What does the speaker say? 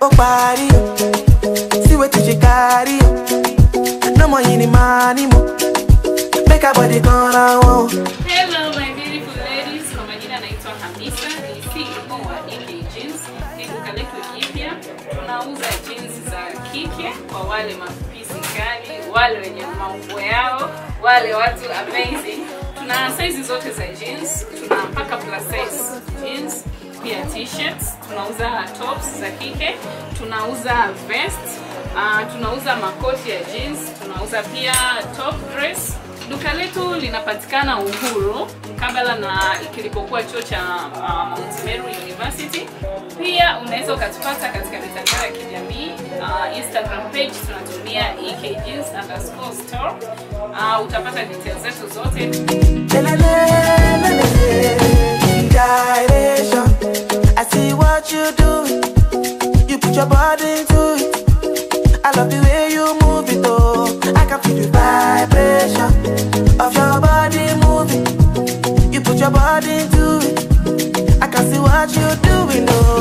oh party. See what she carry. No more money. Make a body. Hello my beautiful ladies. Kwa majina Hamisa, wa Jeans. Tunauza jeans za kike kwa wale mapisi kali, wale wenye mambo yao, wale watu amazing. Tuna size zote za jeans, tuna mpaka pia t-shirts, tunauza tops za kike, tunauza vest, uh, tunauza makoti ya jeans, tunauza pia top dress Duka letu linapatikana Uhuru mkabala na kilipokuwa chuo cha uh, Mount Meru University. Pia unaweza ukatupata katika mitandao ya kijamii uh, Instagram page tunatumia ekjeans_store. Uh, utapata details zetu zote. Direction. Your body into it. I love the way you move it, oh. I can feel the vibration of your body moving. You put your body into it. I can see what you're doing, oh.